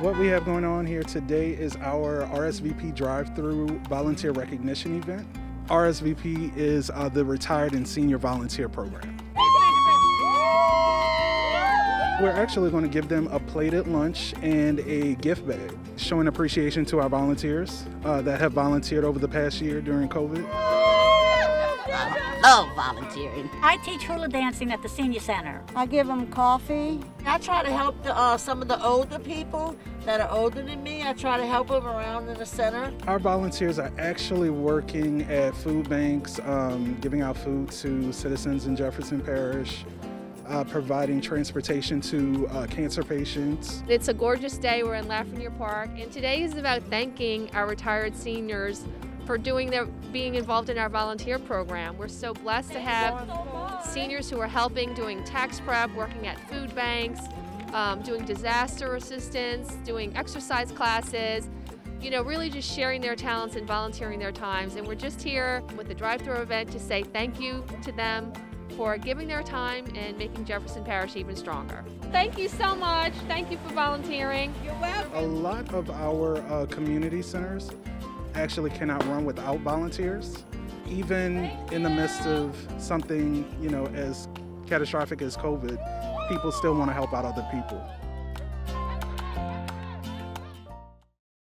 What we have going on here today is our RSVP drive-through volunteer recognition event. RSVP is uh, the Retired and Senior Volunteer Program. We're actually going to give them a plated lunch and a gift bag, showing appreciation to our volunteers uh, that have volunteered over the past year during COVID love volunteering. I teach hula dancing at the senior center. I give them coffee. I try to help the, uh, some of the older people that are older than me. I try to help them around in the center. Our volunteers are actually working at food banks, um, giving out food to citizens in Jefferson Parish. Uh, providing transportation to uh, cancer patients. It's a gorgeous day. We're in Lafreniere Park, and today is about thanking our retired seniors for doing their being involved in our volunteer program. We're so blessed to have seniors who are helping, doing tax prep, working at food banks, um, doing disaster assistance, doing exercise classes, you know, really just sharing their talents and volunteering their times. And we're just here with the drive-through event to say thank you to them for giving their time and making Jefferson Parish even stronger. Thank you so much. Thank you for volunteering. You're welcome. A lot of our uh, community centers actually cannot run without volunteers. Even in the midst of something, you know, as catastrophic as COVID, people still want to help out other people.